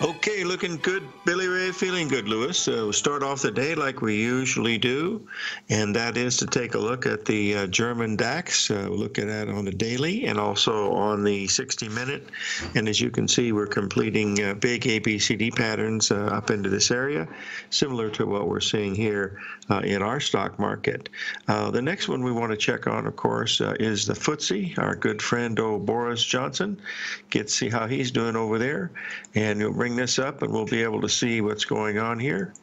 Okay, looking good, Billy Ray. Feeling good, Lewis. Uh, we'll start off the day like we usually do, and that is to take a look at the uh, German DAX. Uh, we'll look at that on the daily and also on the 60 minute. And as you can see, we're completing uh, big ABCD patterns uh, up into this area, similar to what we're seeing here uh, in our stock market. the next one we want to check on, of course, is the FTSE. Our good friend, oh, Boris Johnson. Get see how he's doing over there, and bring this up and we'll be able to see what's going on here.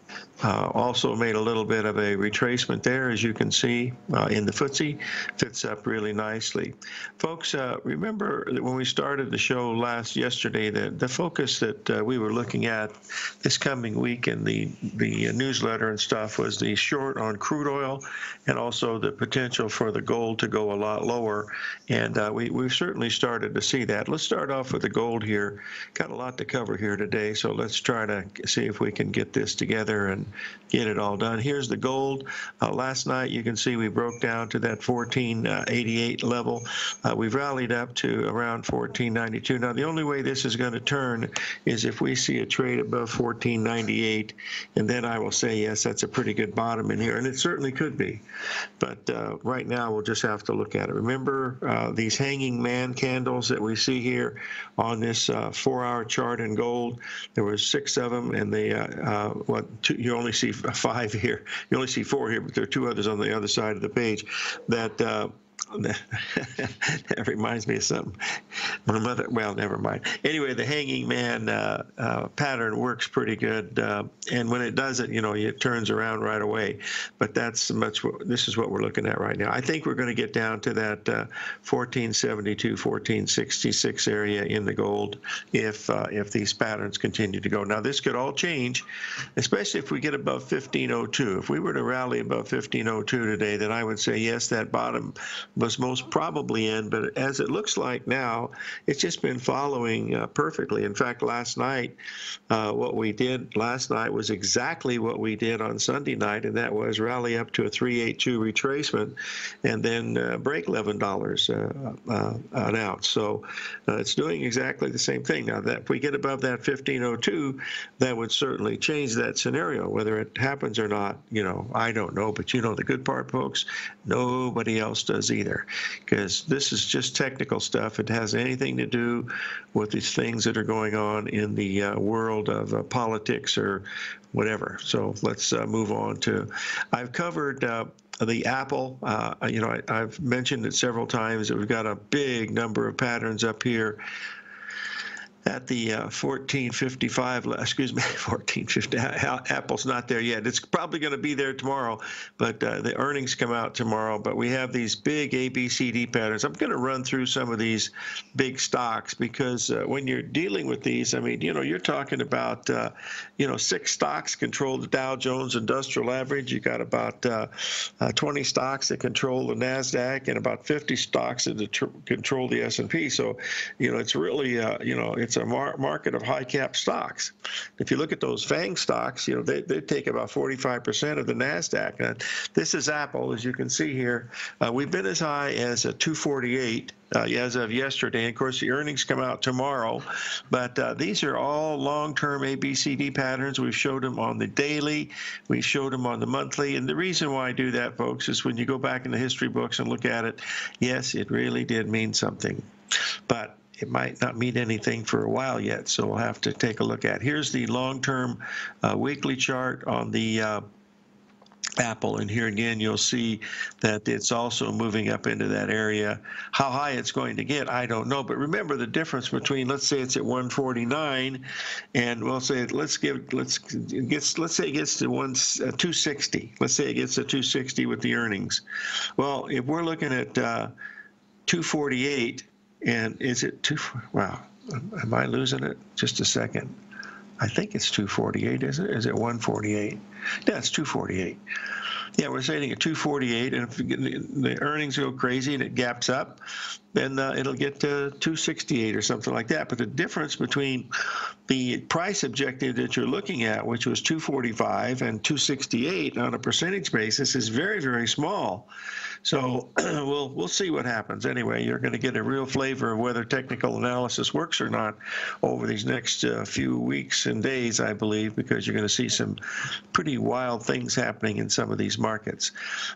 Uh, also made a little bit of a retracement there, as you can see uh, in the FTSE. Fits up really nicely. Folks, uh, remember that when we started the show last yesterday, that the focus that uh, we were looking at this coming week in the, the newsletter and stuff was the short on crude oil and also the potential for the gold to go a lot lower. And uh, we, we've certainly started to see that. Let's start off with the gold here. Got a lot to cover here today, so let's try to see if we can get this together and get it all done. Here's the gold. Uh, last night, you can see we broke down to that 1488 level. Uh, we've rallied up to around 1492. Now, the only way this is going to turn is if we see a trade above 1498, and then I will say, yes, that's a pretty good bottom in here, and it certainly could be. But uh, right now, we'll just have to look at it. Remember uh, these hanging man candles that we see here on this uh, four-hour chart in gold? There was six of them, and they, uh, what, two, you only see five here. You only see four here, but there are two others on the other side of the page that uh, that reminds me of something. My mother, well, never mind. Anyway, the hanging man uh, uh, pattern works pretty good, uh, and when it does it, you know, it turns around right away. But that's much. This is what we're looking at right now. I think we're going to get down to that 1472, uh, 1466 area in the gold if uh, if these patterns continue to go. Now, this could all change, especially if we get above 1502. If we were to rally above 1502 today, then I would say yes, that bottom was most probably in, but as it looks like now, it's just been following uh, perfectly. In fact, last night, uh, what we did last night was exactly what we did on Sunday night, and that was rally up to a 382 retracement and then uh, break $11 uh, uh, an ounce. So uh, it's doing exactly the same thing. Now, that if we get above that 1502, that would certainly change that scenario. Whether it happens or not, you know, I don't know. But you know, the good part, folks, nobody else does either either, because this is just technical stuff. It has anything to do with these things that are going on in the uh, world of uh, politics or whatever. So let's uh, move on to. I've covered uh, the Apple. Uh, you know, I, have mentioned it several times we've got a big number of patterns up here at the uh, 1455, excuse me, 1450. Apple's not there yet. It's probably going to be there tomorrow, but uh, the earnings come out tomorrow. But we have these big ABCD patterns. I'm going to run through some of these big stocks because uh, when you're dealing with these, I mean, you know, you're talking about, uh, you know, six stocks control the Dow Jones Industrial Average. You got about uh, uh, 20 stocks that control the Nasdaq, and about 50 stocks that control the S&P. So, you know, it's really, you know, it's it's a mar- market of high cap stocks. If you look at those FANG stocks, you know they, they take about 45% of the Nasdaq. And this is Apple, as you can see here. Uh, we've been as high as a 248 uh, as of yesterday. And of course, the earnings come out tomorrow. But uh, these are all long-term ABCD patterns. We've showed them on the daily. We showed them on the monthly. And the reason why I do that, folks, is when you go back in the history books and look at it, yes, it really did mean something. But it might not mean anything for a while yet, so we'll have to take a look at. Here's the long-term uh, weekly chart on the uh, Apple. And here again, you'll see that it's also moving up into that area. How high it's going to get, I don't know. But remember the difference between, let's say it's at 149, and we'll say let's give let's gets let's say it gets to one uh, 260. Let's say it gets to 260 with the earnings. Well, if we're looking at uh, 248, and is it two? Wow, am I losing it? Just a second. I think it's 248, is it? Is it 148? Yeah, it's 248. Yeah, we're sitting at 248, and if the earnings go crazy and it gaps up, then uh, it'll get to 268 or something like that. But the difference between the price objective that you're looking at, which was 245 and 268 on a percentage basis, is very, very small. So we'll we'll see what happens. Anyway, you're going to get a real flavor of whether technical analysis works or not over these next uh, few weeks and days, I believe, because you're going to see some pretty wild things happening in some of these markets.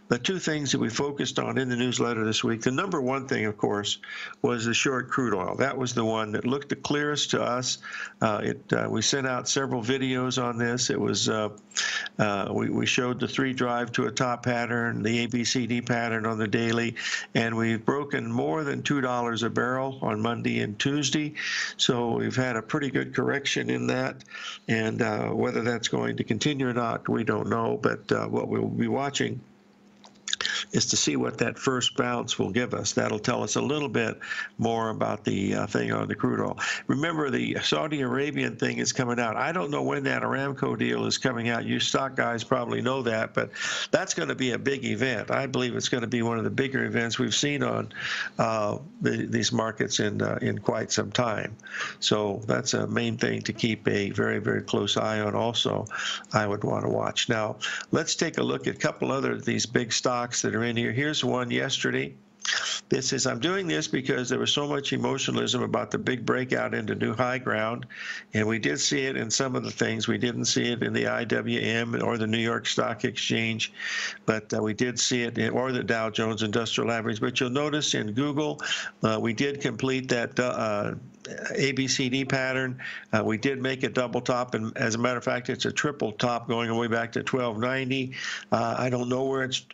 The two things that we focused on in the newsletter this week, the number one thing, of course, was the short crude oil. That was the one that looked the clearest to us. Uh, it uh, we sent out several videos on this. It was uh, uh, we we showed the three drive to a top pattern, the ABCD pattern on the daily, and we've broken more than two dollars a barrel on Monday and Tuesday. So we've had a pretty good correction in that, and uh, whether that's going to continue or not, we don't know. But uh, what we'll be watching is to see what that first bounce will give us. That'll tell us a little bit more about the uh, thing on the crude oil. Remember, the Saudi Arabian thing is coming out. I don't know when that Aramco deal is coming out. You stock guys probably know that, but that's going to be a big event. I believe it's going to be one of the bigger events we've seen on uh, the, these markets in uh, in quite some time. So that's a main thing to keep a very very close eye on. Also, I would want to watch. Now, let's take a look at a couple other of these big stocks that are in here. Here's one yesterday. This is, I'm doing this because there was so much emotionalism about the big breakout into new high ground. And we did see it in some of the things. We didn't see it in the IWM or the New York Stock Exchange, but uh, we did see it in, or the Dow Jones Industrial Average. But you'll notice in Google, uh, we did complete that uh, ABCD pattern. Uh, we did make a double top, and as a matter of fact, it's a triple top going way back to 1290. Uh, I don't know where it's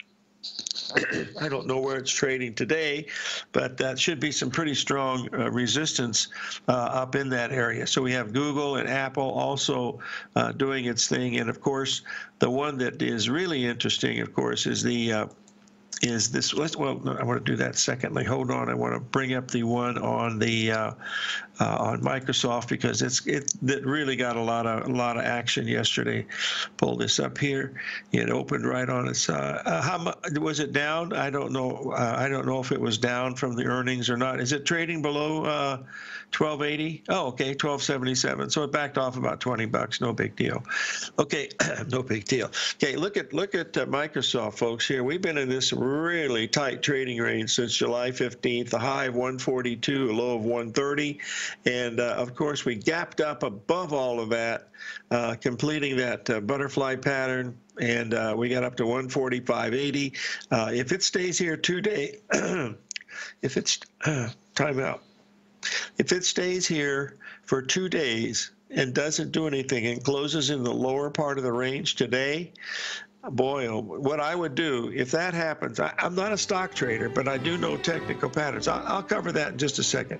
I don't know where it's trading today, but that should be some pretty strong uh, resistance uh, up in that area. So we have Google and Apple also uh, doing its thing, and of course, the one that is really interesting, of course, is the uh, is this well i want to do that secondly. Hold on i want to bring up the one on the uh, uh, on microsoft because it's it, it really got a lot of a lot of action yesterday. Pull this up here. It opened right on its uh, uh how much was it down? I don't know uh, i don't know if it was down from the earnings or not. Is it trading below 1280 uh, oh okay 1277 so it backed off about 20 bucks. No big deal. Okay no big deal. Okay look at look at microsoft folks here. We've been in this really tight trading range since July 15th, the high of 142, a low of 130. And uh, of course, we gapped up above all of that, uh, completing that uh, butterfly pattern. And uh, we got up to 145.80. Uh, if it stays here today, if it's time out, if it stays here for two days, and doesn't do anything and closes in the lower part of the range today, boy, oh, what I would do if that happens, I, am not a stock trader, but I do know technical patterns. I'll, I'll cover that in just a second.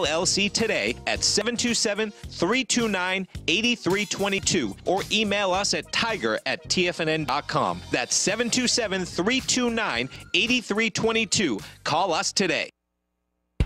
LLC today at 727 329 8322 or email us at tiger at tfnn.com. That's 727 329 8322. Call us today.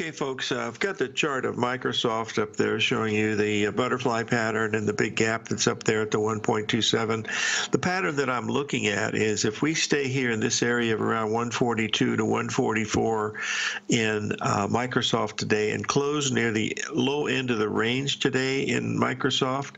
Okay, folks, uh, I've got the chart of Microsoft up there showing you the uh, butterfly pattern and the big gap that's up there at the 1.27. The pattern that I'm looking at is if we stay here in this area of around 142 to 144 in uh, Microsoft today and close near the low end of the range today in Microsoft,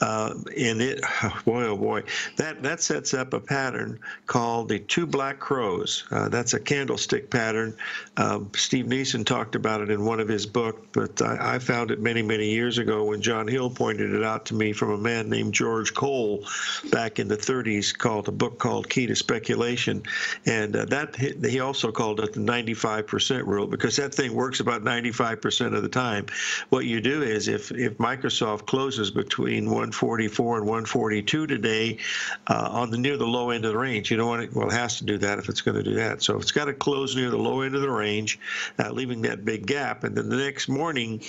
uh, and it, boy, oh boy, that, that sets up a pattern called the two black crows. Uh, that's a candlestick pattern. Um, Steve Nison talked talked about it in one of his books, but I, I, found it many, many years ago when John Hill pointed it out to me from a man named George Cole back in the 30s, called a book called Key to Speculation, and uh, that he also called it the 95% rule because that thing works about 95% of the time. What you do is if if Microsoft closes between 144 and 142 today uh, on the near the low end of the range, you don't want it. Well, it has to do that if it's going to do that. So it's got to close near the low end of the range, uh, leaving that big gap. And then the next morning,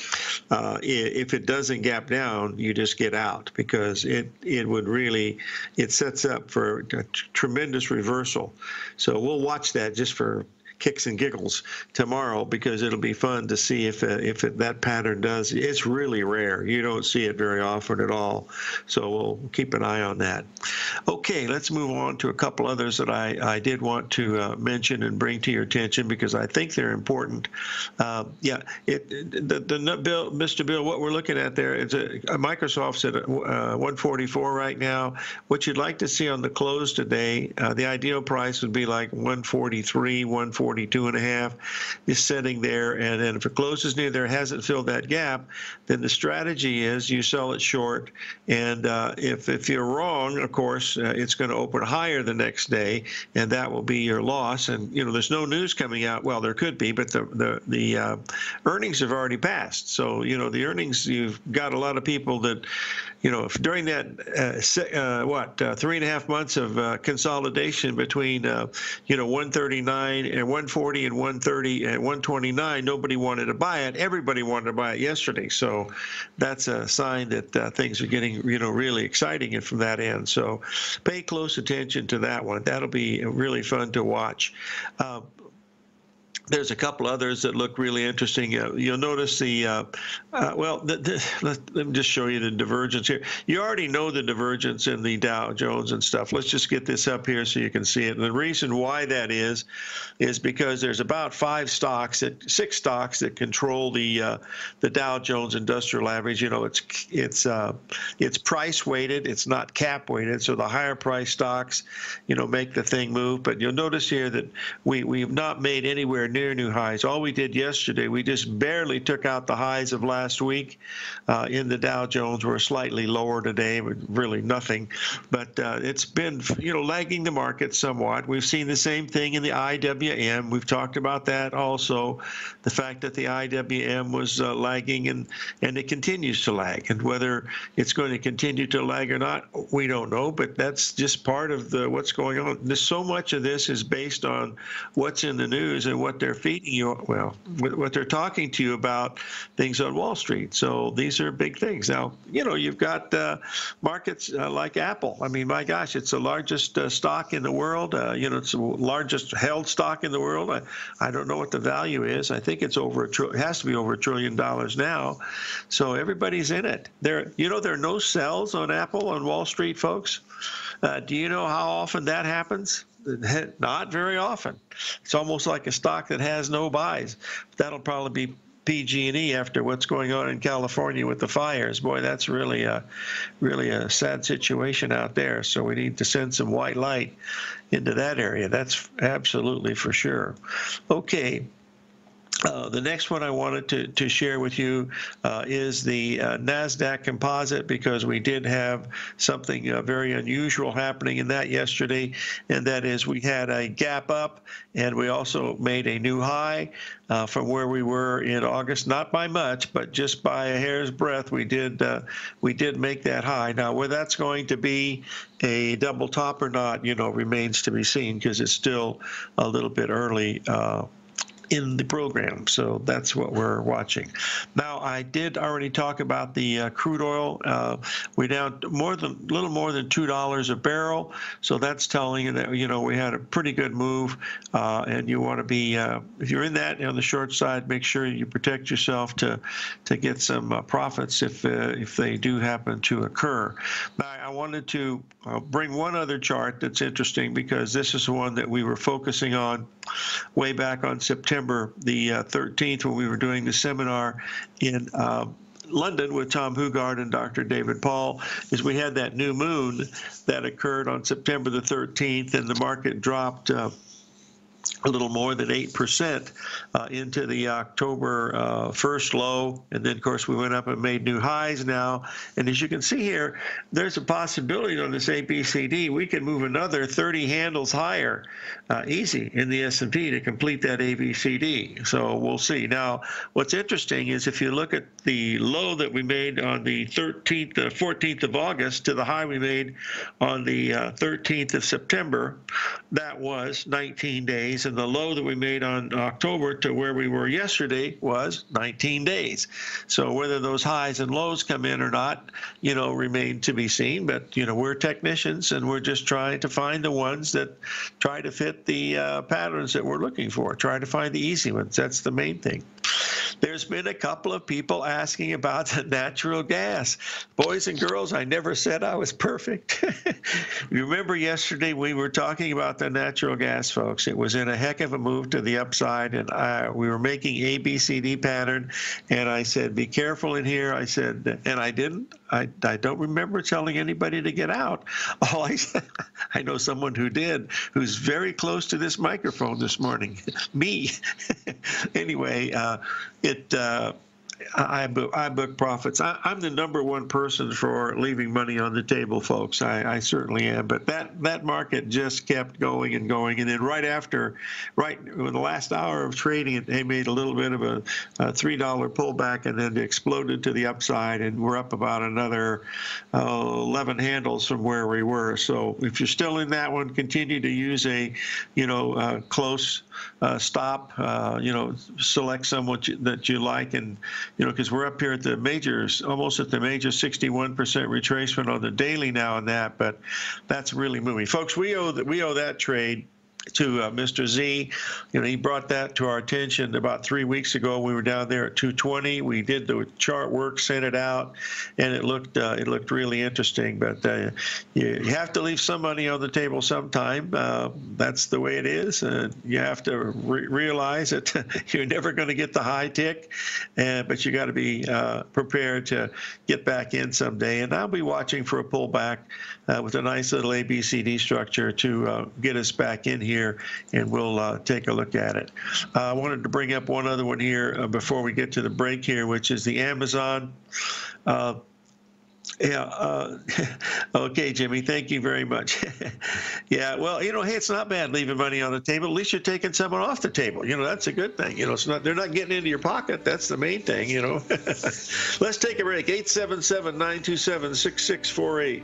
uh, if it doesn't gap down, you just get out because it, it would really, it sets up for a tremendous reversal. So we'll watch that just for kicks and giggles tomorrow because it'll be fun to see if uh, if it, that pattern does. It's really rare. You don't see it very often at all. So we'll keep an eye on that. Okay, let's move on to a couple others that I, I did want to uh, mention and bring to your attention because I think they're important. Uh, yeah, it, the, the bill, Mr. Bill, what we're looking at there is a, Microsoft's at uh, 144 right now. What you'd like to see on the close today, uh, the ideal price would be like 143, 140. 42 and a half is sitting there. And then if it closes near there, hasn't filled that gap, then the strategy is you sell it short. And uh, if, if you're wrong, of course, uh, it's going to open higher the next day, and that will be your loss. And, you know, there's no news coming out. Well, there could be, but the, the, the uh, earnings have already passed. So, you know, the earnings, you've got a lot of people that, you know, during that, uh, uh, what, uh, three and a half months of consolidation between, you know, 139 and 1 140 and 130 and 129, nobody wanted to buy it. Everybody wanted to buy it yesterday. So that's a sign that uh, things are getting, you know, really exciting and from that end. So pay close attention to that one. That'll be really fun to watch. Uh, there's a couple others that look really interesting. Uh, you'll notice the, uh, uh, well, the, the, let, let, me just show you the divergence here. You already know the divergence in the Dow Jones and stuff. Let's just get this up here so you can see it. And the reason why that is, is because there's about five stocks, that, six stocks that control the uh, the Dow Jones Industrial Average. You know, it's it's uh, it's price weighted, it's not cap weighted. So the higher price stocks, you know, make the thing move. But you'll notice here that we we've not made anywhere near near new highs. All we did yesterday, we just barely took out the highs of last week uh, in the Dow Jones. We're slightly lower today, really nothing. But uh, it's been, you know, lagging the market somewhat. We've seen the same thing in the IWM. We've talked about that also, the fact that the IWM was uh, lagging and and it continues to lag. And whether it's going to continue to lag or not, we don't know. But that's just part of the what's going on. There's so much of this is based on what's in the news and what they're feeding you, well, what they're talking to you about things on Wall Street. So these are big things. Now, you know, you've got uh, markets uh, like Apple. I mean, my gosh, it's the largest uh, stock in the world. Uh, you know, it's the largest held stock in the world. I, I don't know what the value is. I think it's over a it has to be over a trillion dollars now. So everybody's in it. There, you know, there are no sells on Apple on Wall Street, folks. Uh, do you know how often that happens? Not very often. It's almost like a stock that has no buys. That'll probably be PG&E after what's going on in California with the fires. Boy, that's really a really a sad situation out there. So we need to send some white light into that area. That's absolutely for sure. Okay, uh, the next one I wanted to, to share with you uh, is the uh, NASDAQ composite because we did have something uh, very unusual happening in that yesterday, and that is we had a gap up and we also made a new high uh, from where we were in August, not by much, but just by a hair's breadth. We did we did make that high. Now, where that's going to be a double top or not, you know, remains to be seen because it's still a little bit early in the program. So that's what we're watching. Now, I did already talk about the uh, crude oil. Uh, we down more than a little more than two dollars a barrel. So that's telling you that you know we had a pretty good move, uh, and you want to be uh, if you're in that on the short side, make sure you protect yourself to to get some uh, profits if uh, if they do happen to occur. Now, I wanted to bring one other chart that's interesting because this is one that we were focusing on way back on September the uh, 13th when we were doing the seminar in uh, London with Tom Hougaard and Dr. David Paul is we had that new moon that occurred on September the 13th, and the market dropped uh, a little more than 8% uh, into the October uh, first low. And then, of course, we went up and made new highs now. And as you can see here, there's a possibility on this ABCD we can move another 30 handles higher uh, easy in the S&P to complete that ABCD. So we'll see. Now, what's interesting is if you look at the low that we made on the 13th, 14th uh, of August to the high we made on the 13th uh, of September, that was 19 days and the low that we made on October to where we were yesterday was 19 days. So whether those highs and lows come in or not, you know, remain to be seen. But you know, we're technicians and we're just trying to find the ones that try to fit the uh, patterns that we're looking for. Try to find the easy ones. That's the main thing. There's been a couple of people asking about the natural gas. Boys and girls, I never said I was perfect. remember yesterday we were talking about the natural gas, folks. It was in a heck of a move to the upside, and I, we were making ABCD pattern, and I said, "Be careful in here." I said, and I didn't. I, I don't remember telling anybody to get out. All I I know someone who did, who's very close to this microphone this morning. Me. anyway, uh, it. Uh, I book, I book profits. I, am the number one person for leaving money on the table, folks. I, I, certainly am. But that that market just kept going and going, and then right after, right in the last hour of trading, it they made a little bit of a, a three dollar pullback, and then exploded to the upside, and we're up about another uh, 11 handles from where we were. So if you're still in that one, continue to use a, you know, uh, close uh, stop. Uh, you know, select someone that you like, and you know, because we're up here at the majors, almost at the major 61% retracement on the daily now and that, but that's really moving, folks. We owe that we owe that trade to uh, Mr. Z. You know, he brought that to our attention about three weeks ago. We were down there at 220. We did the chart work, sent it out, and it looked uh, it looked really interesting. But uh, you, have to leave some money on the table sometime. Uh, that's the way it is. you have to re- realize that you're never going to get the high tick, but you got to be uh, prepared to get back in someday. And I'll be watching for a pullback uh, with a nice little ABCD structure to get us back in here here, and we'll uh, take a look at it. Uh, I wanted to bring up one other one here uh, before we get to the break here, which is the Amazon. Uh, yeah. Uh, okay, Jimmy. Thank you very much. yeah. Well, you know, hey, it's not bad leaving money on the table. At least you're taking someone off the table. You know, that's a good thing. You know, it's not they're not getting into your pocket. That's the main thing. You know. Let's take a break. Eight seven seven nine two seven six six four eight.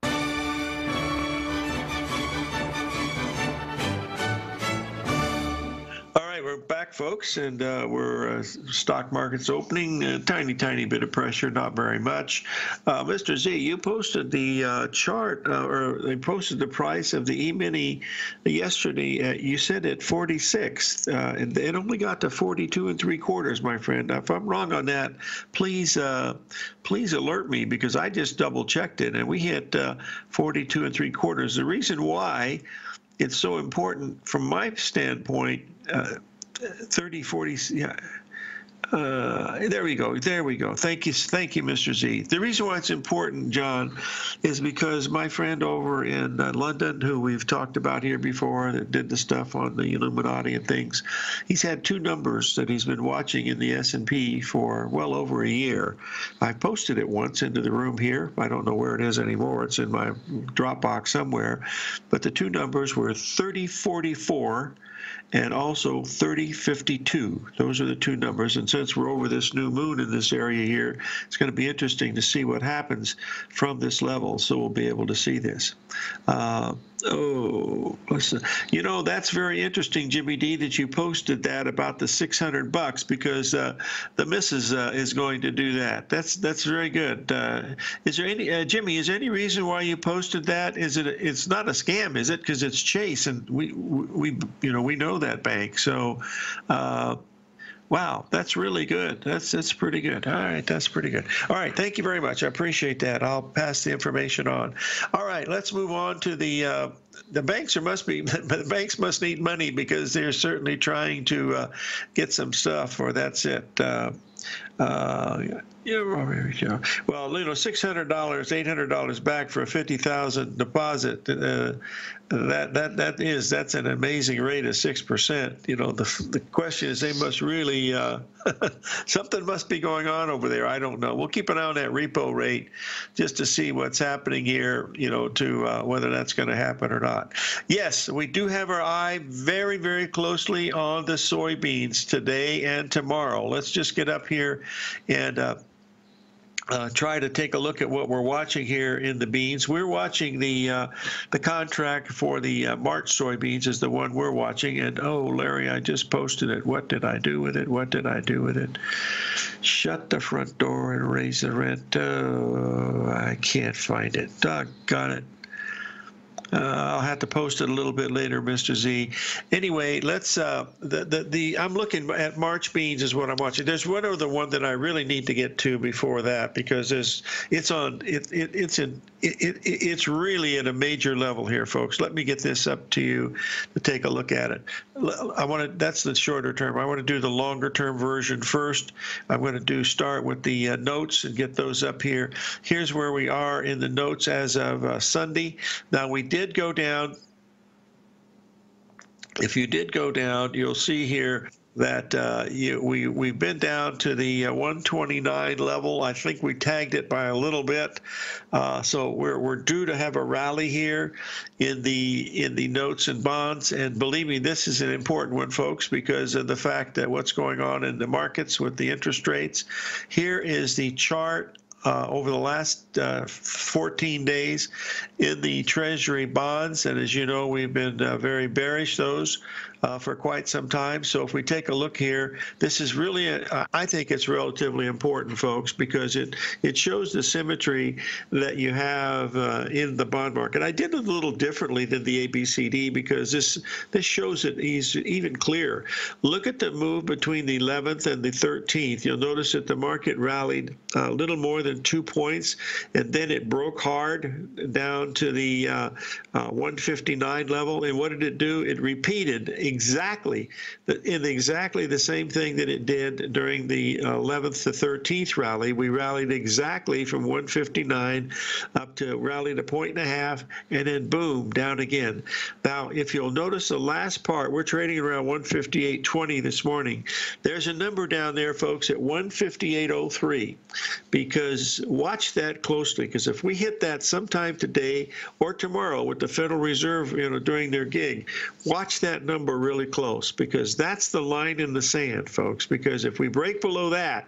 we're back, folks, and uh, we're uh, stock market's opening. A tiny, tiny bit of pressure, not very much. Uh, Mr. Z, you posted the uh, chart, uh, or they posted the price of the E-mini yesterday. you said at 46, and it only got to 42 and three quarters, my friend. If I'm wrong on that, please, please alert me because I just double checked it, and we hit 42 and three quarters. The reason why it's so important from my standpoint. Uh, 30, 40, yeah, uh, there we go. There we go. Thank you. Thank you, Mr. Z. The reason why it's important, John, is because my friend over in uh, London, who we've talked about here before, that did the stuff on the Illuminati and things, he's had two numbers that he's been watching in the S&P for well over a year. I posted it once into the room here. I don't know where it is anymore. It's in my Dropbox somewhere. But the two numbers were 3044 and also 3052. Those are the two numbers. And since we're over this new moon in this area here, it's going to be interesting to see what happens from this level. So we'll be able to see this. Uh, Oh. You know, that's very interesting, Jimmy D, that you posted that about the 600 bucks because uh, the missus uh, is going to do that. That's that's very good. Uh, is there any, uh, Jimmy, is there any reason why you posted that? Is it, it's not a scam, is it? Because it's Chase and we, we, you know, we know that bank. So, uh, Wow, that's really good. That's that's pretty good. All right, that's pretty good. All right, thank you very much. I appreciate that. I'll pass the information on. All right, let's move on to the uh, the banks. There must be the banks must need money because they're certainly trying to uh, get some stuff. Or that's it. Uh, uh, yeah, well, you know, six hundred dollars, eight hundred dollars back for a fifty thousand deposit. Uh, that that that is that's an amazing rate of six percent. You know, the the question is they must really uh, something must be going on over there. I don't know. We'll keep an eye on that repo rate just to see what's happening here. You know, to uh, whether that's going to happen or not. Yes, we do have our eye very very closely on the soybeans today and tomorrow. Let's just get up here and. Uh, uh, try to take a look at what we're watching here in the beans. We're watching the uh, the contract for the uh, March soybeans is the one we're watching. And oh, Larry, I just posted it. What did I do with it? What did I do with it? Shut the front door and raise the rent. Oh, I can't find it. Doggone it. Uh, I'll have to post it a little bit later, Mr. Z. Anyway, let's. Uh, the, the the I'm looking at March beans is what I'm watching. There's one other one that I really need to get to before that because there's it's on it, it it's in it, it, it's really at a major level here, folks. Let me get this up to you to take a look at it. I want to. That's the shorter term. I want to do the longer term version first. I'm going to do start with the uh, notes and get those up here. Here's where we are in the notes as of uh, Sunday. Now we did did go down, if you did go down, you'll see here that uh, you, we we've been down to the uh, 129 level. I think we tagged it by a little bit, uh, so we're we're due to have a rally here in the in the notes and bonds. And believe me, this is an important one, folks, because of the fact that what's going on in the markets with the interest rates. Here is the chart uh, over the last uh, 14 days in the Treasury bonds. And as you know, we've been uh, very bearish those uh, for quite some time. So if we take a look here, this is really, a, I think it's relatively important, folks, because it, it shows the symmetry that you have uh, in the bond market. I did it a little differently than the ABCD because this, this shows it even clearer. Look at the move between the 11th and the 13th. You'll notice that the market rallied a little more than two points, and then it broke hard down to the uh, uh, 159 level. And what did it do? It repeated exactly in exactly the same thing that it did during the 11th to 13th rally. We rallied exactly from 159 up to rallied a point and a half, and then boom, down again. Now, if you'll notice the last part, we're trading around 158.20 this morning. There's a number down there, folks, at 158.03, because watch that closely, because if we hit that sometime today or tomorrow with the Federal Reserve, you know, during their gig, watch that number really close because that's the line in the sand, folks. Because if we break below that,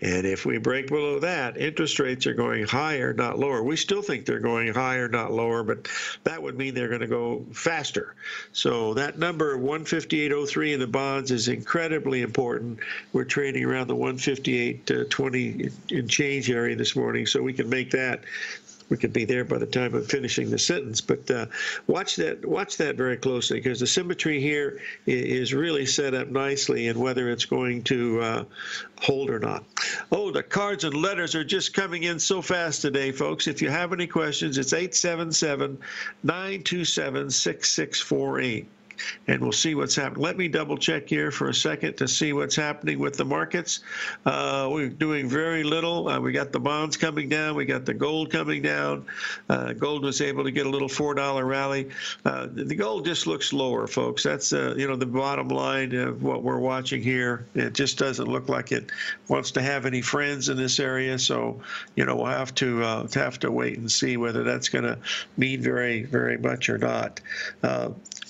and if we break below that, interest rates are going higher, not lower. We still think they're going higher, not lower, but that would mean they're going to go faster. So that number 158.03 in the bonds is incredibly important. We're trading around the 158.20 in change area this morning, so we can make that we could be there by the time of finishing the sentence. But uh, watch that watch that very closely because the symmetry here is really set up nicely, and whether it's going to uh, hold or not. Oh, the cards and letters are just coming in so fast today, folks. If you have any questions, it's 877 927 6648 and we'll see what's happening. Let me double check here for a second to see what's happening with the markets. Uh, we're doing very little. Uh, we got the bonds coming down. We got the gold coming down. Uh, gold was able to get a little four dollar rally. Uh, the gold just looks lower, folks. That's uh, you know the bottom line of what we're watching here. It just doesn't look like it wants to have any friends in this area. So you know we'll have to uh, have to wait and see whether that's going to mean very very much or not.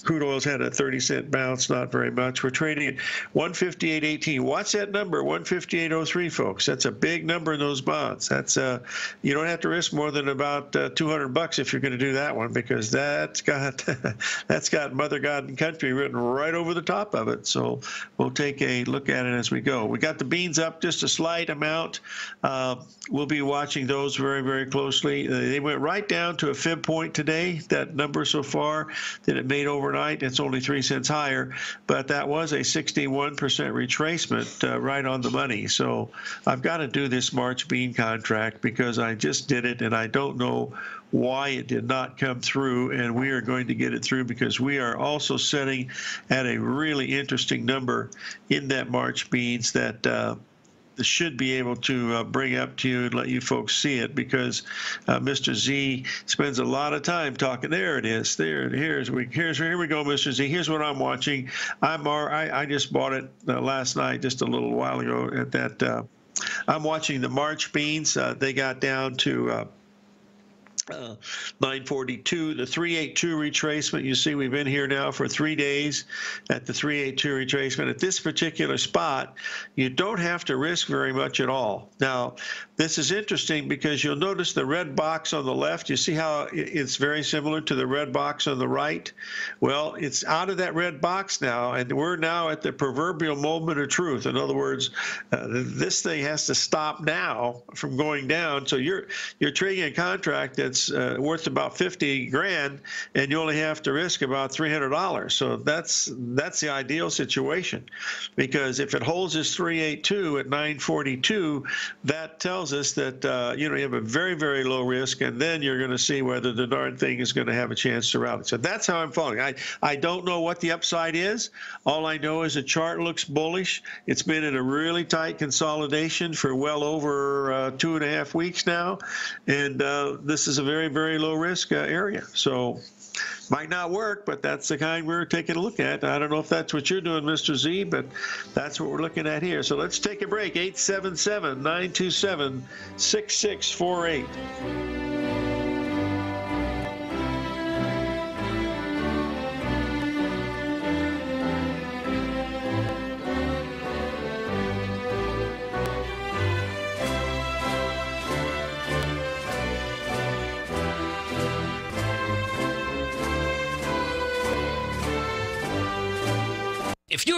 Crude oil's had a 30 cent bounce, not very much. We're trading at 158.18. What's that number? 158.03, folks. That's a big number in those bonds. That's uh, you don't have to risk more than about uh, 200 bucks if you're going to do that one because that's got that's got Mother God and Country written right over the top of it. So we'll take a look at it as we go. We got the beans up just a slight amount. Uh, we'll be watching those very very closely. They went right down to a fib point today. That number so far that it made overnight. It's only three cents higher, but that was a 61% retracement uh, right on the money. So I've got to do this March bean contract because I just did it and I don't know why it did not come through, and we are going to get it through because we are also setting at a really interesting number in that March beans that uh, should be able to uh, bring up to you and let you folks see it because uh, Mr. Z spends a lot of time talking. There it is. There, here's we here's here we go, Mr. Z. Here's what I'm watching. I'm I, I just bought it uh, last night, just a little while ago. At that, uh, I'm watching the March beans. Uh, they got down to uh, uh, 942, the 382 retracement. You see, we've been here now for three days at the 382 retracement. At this particular spot, you don't have to risk very much at all. Now, this is interesting because you'll notice the red box on the left. You see how it's very similar to the red box on the right? Well, it's out of that red box now, and we're now at the proverbial moment of truth. In other words, uh, this thing has to stop now from going down. So you're you're trading a contract that's uh, worth about 50 grand, and you only have to risk about $300. So that's that's the ideal situation, because if it holds this 382 at 942, that tells tells us that uh, you know you have a very very low risk, and then you're going to see whether the darn thing is going to have a chance to rally. So that's how I'm following. I I don't know what the upside is. All I know is the chart looks bullish. It's been in a really tight consolidation for well over uh, two and a half weeks now, and uh, this is a very very low risk uh, area. So might not work, but that's the kind we're taking a look at. I don't know if that's what you're doing, Mr. Z, but that's what we're looking at here. So let's take a break. 877 927 6648.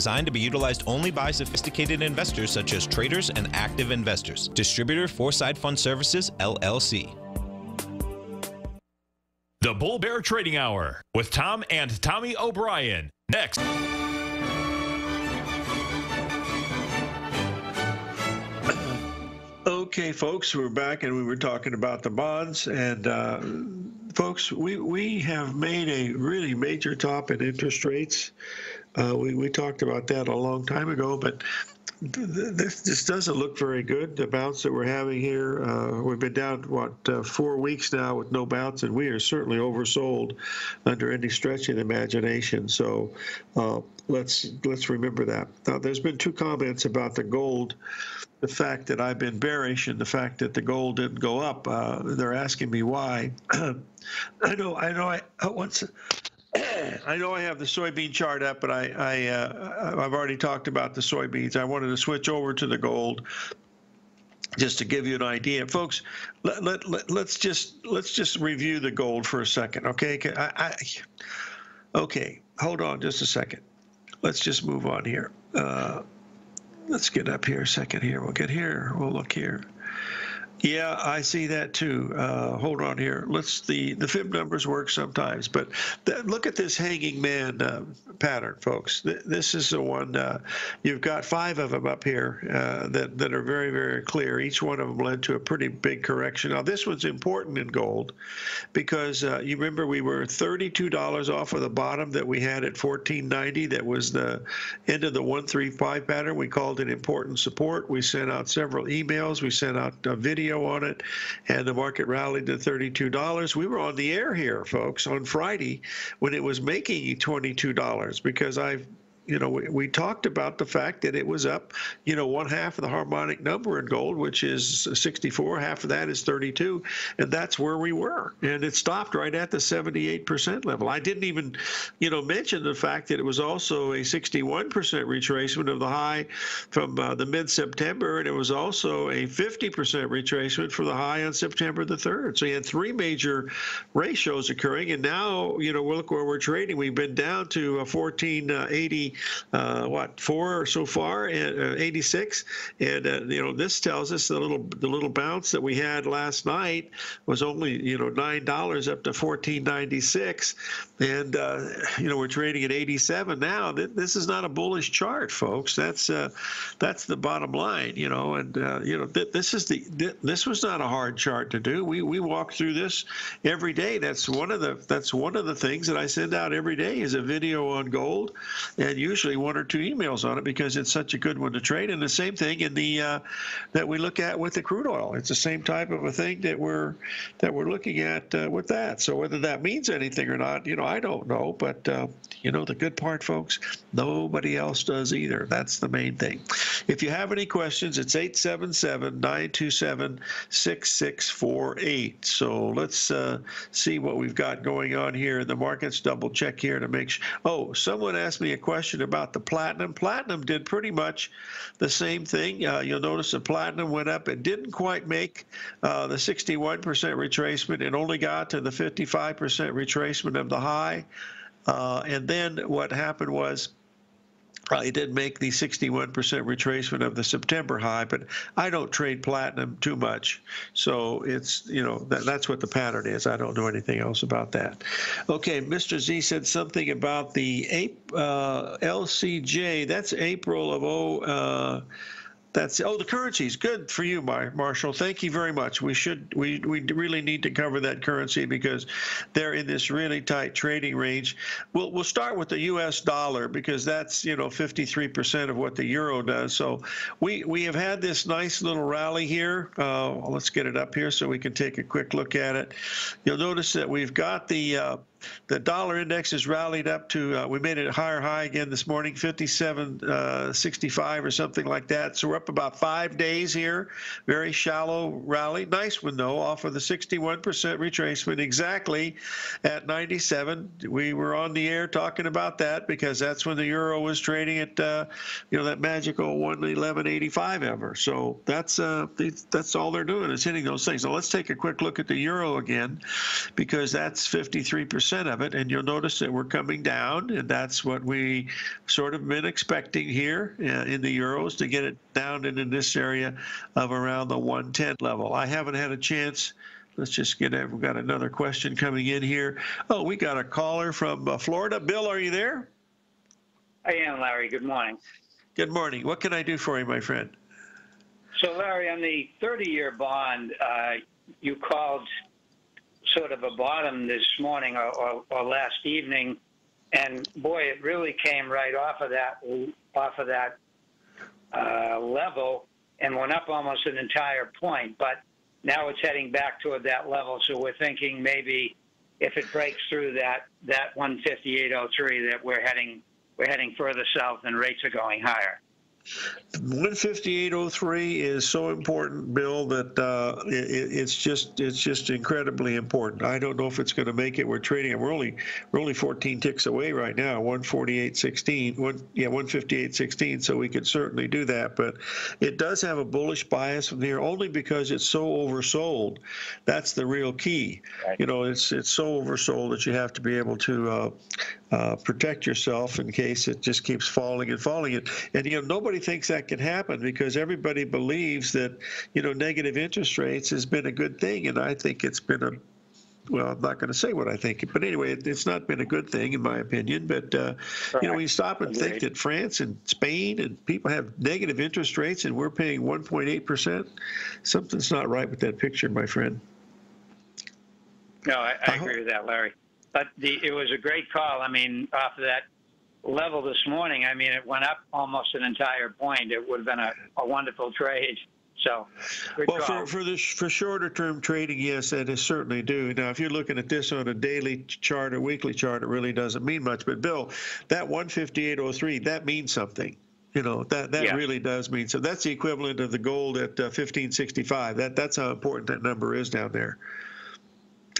designed to be utilized only by sophisticated investors such as traders and active investors. Distributor Foreside Fund Services, LLC. The Bull Bear Trading Hour with Tom and Tommy O'Brien. Next. Okay, folks, we're back and we were talking about the bonds. And, uh, folks, we, we have made a really major top in interest rates. Uh, we, we talked about that a long time ago, but this, this doesn't look very good. The bounce that we're having here, uh, we've been down what uh, four weeks now with no bounce, and we are certainly oversold under any stretch of imagination. So uh, let's let's remember that. Now, there's been two comments about the gold, the fact that I've been bearish, and the fact that the gold didn't go up. Uh, they're asking me why. I know, I know. I once I know I have the soybean chart up, but I, I uh, I've already talked about the soybeans. I wanted to switch over to the gold just to give you an idea, folks. Let, let, let us just let's just review the gold for a second, okay? I, I, okay, hold on just a second. Let's just move on here. Uh, let's get up here a second here. We'll get here. We'll look here. Yeah, I see that too. Uh, hold on here. Let's the the fib numbers work sometimes, but th- look at this hanging man uh, pattern, folks. Th- this is the one. Uh, you've got five of them up here uh, that that are very very clear. Each one of them led to a pretty big correction. Now this one's important in gold because uh, you remember we were thirty-two dollars off of the bottom that we had at fourteen ninety. That was the end of the one three five pattern. We called it important support. We sent out several emails. We sent out a video on it, and the market rallied to $32. We were on the air here, folks, on Friday when it was making $22 because I've you know, we, we talked about the fact that it was up, you know, one half of the harmonic number in gold, which is 64, half of that is 32, and that's where we were. And it stopped right at the 78% level. I didn't even, you know, mention the fact that it was also a 61% retracement of the high from uh, the mid September, and it was also a 50% retracement for the high on September the 3rd. So you had three major ratios occurring, and now, you know, look where we're trading. We've been down to a 1480 uh, what four so far, uh, 86, and uh, you know this tells us the little the little bounce that we had last night was only you know nine dollars up to 14.96, and uh, you know we're trading at 87 now. This is not a bullish chart, folks. That's uh, that's the bottom line, you know, and uh, you know th- this is the th- this was not a hard chart to do. We we walk through this every day. That's one of the that's one of the things that I send out every day is a video on gold, and you usually one or two emails on it because it's such a good one to trade. And the same thing in the uh, that we look at with the crude oil. It's the same type of a thing that we're that we're looking at uh, with that. So whether that means anything or not, you know, I don't know. But uh, you know, the good part, folks, nobody else does either. That's the main thing. If you have any questions, it's 877-927-6648. So let's uh, see what we've got going on here in the markets. Double check here to make sure. Oh, someone asked me a question about the platinum. Platinum did pretty much the same thing. Uh, you'll notice the platinum went up. It didn't quite make uh, the 61% retracement. It only got to the 55% retracement of the high. Uh, and then what happened was probably did make the 61% retracement of the September high, but I don't trade platinum too much. So it's, you know, that, that's what the pattern is. I don't know anything else about that. Okay, Mr. Z said something about the uh, LCJ. That's April of 0. Uh, that's oh the currencies good for you, Marshall. Thank you very much. We should we we really need to cover that currency because they're in this really tight trading range. We'll we'll start with the U.S. dollar because that's you know 53% of what the euro does. So we we have had this nice little rally here. Uh, let's get it up here so we can take a quick look at it. You'll notice that we've got the uh, the dollar index has rallied up to, uh, we made it a higher high again this morning, 57.65 uh, or something like that. So we're up about five days here. Very shallow rally. Nice one, though, off of the 61% retracement exactly at 97. We were on the air talking about that because that's when the euro was trading at, uh, you know, that magical 111.85 ever. So that's, uh, that's all they're doing is hitting those things. So let's take a quick look at the euro again because that's 53% of it, and you'll notice that we're coming down, and that's what we sort of been expecting here uh, in the euros to get it down into this area of around the 110 level. I haven't had a chance. Let's just get it. We've got another question coming in here. Oh, we got a caller from uh, Florida. Bill, are you there? I am, Larry. Good morning. Good morning. What can I do for you, my friend? So, Larry, on the 30 year bond, uh, you called sort of a bottom this morning or, or, or last evening, and boy, it really came right off of that off of that uh, level and went up almost an entire point. But now it's heading back toward that level, so we're thinking maybe if it breaks through that that 158.03, that we're heading we're heading further south and rates are going higher. 15803 is so important, Bill, that uh, it, it's just it's just incredibly important. I don't know if it's going to make it. We're trading, we're only we're only 14 ticks away right now, 148.16, one yeah 158.16. So we could certainly do that, but it does have a bullish bias from here only because it's so oversold. That's the real key. Right. You know, it's it's so oversold that you have to be able to uh, uh, protect yourself in case it just keeps falling and falling. And, and you know nobody thinks that can happen because everybody believes that you know negative interest rates has been a good thing, and I think it's been a well, I'm not going to say what I think, but anyway, it, it's not been a good thing in my opinion. But uh, you know, we stop and think that France and Spain and people have negative interest rates and we're paying 1.8 percent, something's not right with that picture, my friend. No, I, I agree with that, Larry. But the, it was a great call. I mean, off of that level this morning, I mean, it went up almost an entire point. It would have been a, a wonderful trade. So, well, for for this for shorter term trading, yes, that is certainly do. Now, if you're looking at this on a daily chart or weekly chart, it really doesn't mean much. But Bill, that 158.03, that means something. You know that that yeah. really does mean so. That's the equivalent of the gold at uh, 1565. That that's how important that number is down there.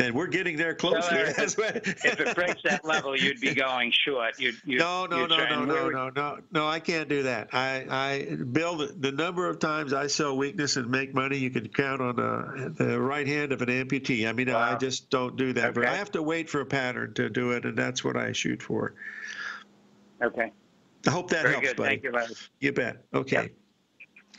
And we're getting there closely. No, if, if, it breaks that level, you'd be going short. You'd, you'd, no, no, you'd no, no, no, no, no, no. I can't do that. I, I Bill, the, number of times I sell weakness and make money, you can count on the, the right hand of an amputee. I mean, wow. I just don't do that. Okay. But I have to wait for a pattern to do it, and that's what I shoot for. Okay. I hope that Very helps, good. buddy. Thank you, Larry. You bet. Okay.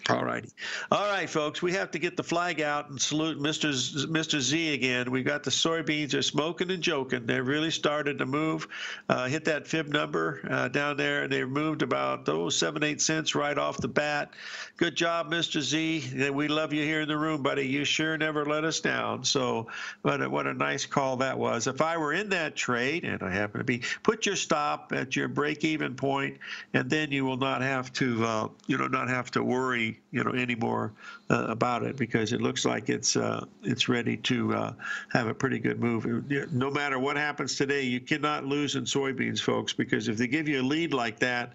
All righty. All right, folks, we have to get the flag out and salute Mr. Z, Mr. Z again. We've got the soybeans are smoking and joking. They really started to move, uh, hit that fib number uh, down there, and they moved about, those oh, seven, eight cents right off the bat. Good job, Mr. Z. We love you here in the room, buddy. You sure never let us down. So, what a, what a nice call that was. If I were in that trade, and I happen to be, put your stop at your break-even point, and then you will not have to, uh, you know, not have to worry you know anymore uh, about it because it looks like it's uh, it's ready to uh, have a pretty good move. No matter what happens today, you cannot lose in soybeans, folks, because if they give you a lead like that,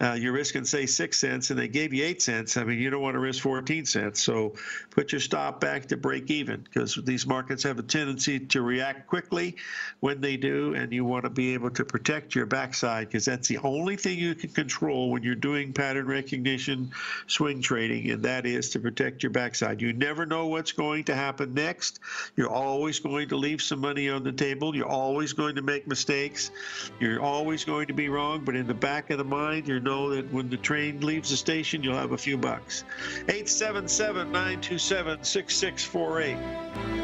uh, you're risking say six cents, and they gave you eight cents. I mean, you don't want to risk 14 cents. So put your stop back to break even because these markets have a tendency to react quickly when they do, and you want to be able to protect your backside because that's the only thing you can control when you're doing pattern recognition swing trading, and that is to protect your backside. You never know what's going to happen next. You're always going to leave some money on the table. You're always going to make mistakes. You're always going to be wrong, but in the back of the mind, you know that when the train leaves the station, you'll have a few bucks. 877 927 6648.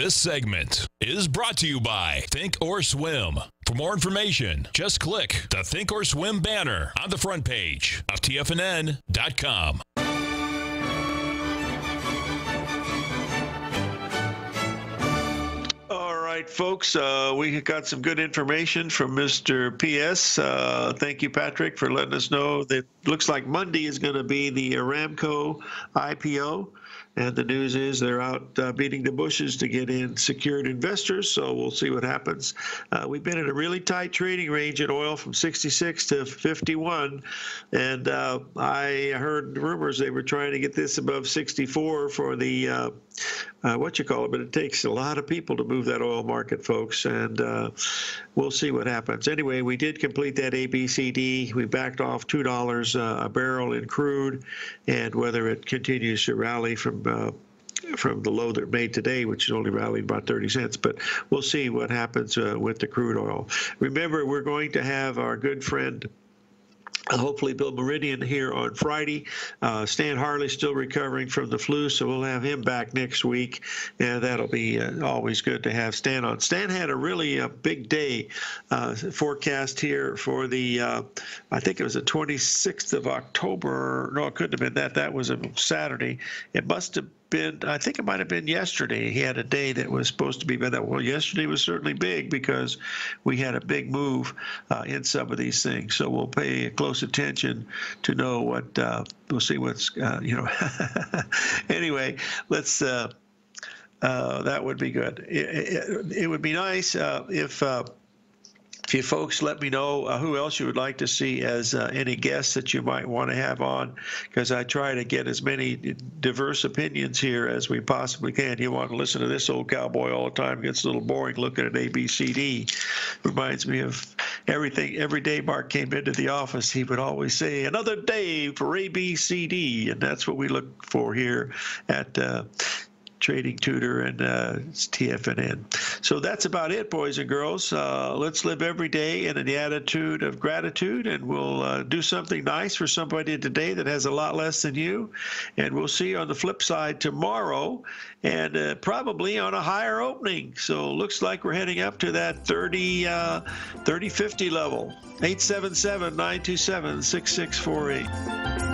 This segment is brought to you by Think or Swim. For more information, just click the Think or Swim banner on the front page of TFNN.com. right, folks. Uh, we got some good information from Mr. PS. Uh, thank you, Patrick, for letting us know that looks like Monday is going to be the Aramco IPO. And the news is they're out uh, beating the bushes to get in secured investors. So we'll see what happens. Uh, we've been in a really tight trading range in oil from 66 to 51. And uh, I heard rumors they were trying to get this above 64 for the uh, what you call it, but it takes a lot of people to move that oil market, folks, and uh, we'll see what happens. Anyway, we did complete that ABCD. We backed off two dollars uh, a barrel in crude, and whether it continues to rally from. Uh, from the low that it made today, which is only rallied about 30 cents. But we'll see what happens uh, with the crude oil. Remember, we're going to have our good friend hopefully Bill Meridian here on Friday. Uh, Stan Harley still recovering from the flu, so we'll have him back next week. And that'll be uh, always good to have Stan on. Stan had a really uh, big day uh, forecast here for the, uh, I think it was the 26th of October. No, it couldn't have been that. That was a Saturday. It must have been, I think it might have been yesterday. He had a day that was supposed to be better. Well, yesterday was certainly big because we had a big move uh, in some of these things. So we'll pay close attention to know what, uh, we'll see what's, uh, you know. anyway, let's, uh, uh, that would be good. It, it, it would be nice uh, if if you folks let me know uh, who else you would like to see as uh, any guests that you might want to have on, because I try to get as many diverse opinions here as we possibly can. You want to listen to this old cowboy all the time, gets a little boring looking at ABCD. Reminds me of everything. Every day Mark came into the office, he would always say, Another day for ABCD. And that's what we look for here at uh, Trading Tutor and uh, TFNN. So that's about it, boys and girls. Uh, let's live every day in an attitude of gratitude, and we'll uh, do something nice for somebody today that has a lot less than you. And we'll see you on the flip side tomorrow, and uh, probably on a higher opening. So looks like we're heading up to that 30, uh, 30 50 level. 877 927 6648.